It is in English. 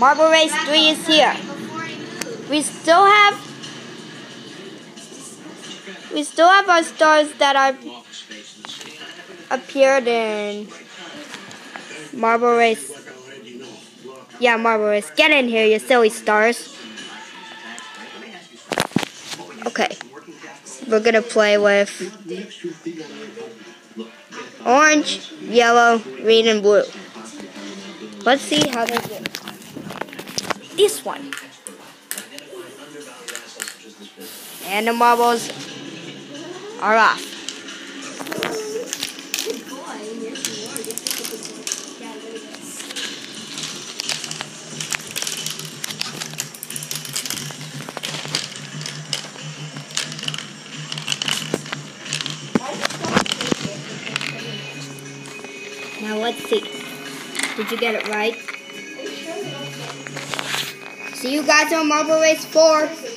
Marble Race 3 is here. We still have we still have our stars that are appeared in Marble Race. Yeah, Marble Race. Get in here, you silly stars. Okay. We're gonna play with orange, yellow, green, and blue. Let's see how they do. This one. And the marbles are off. Now let's see. Did you get it right? See you guys on Marble Race 4.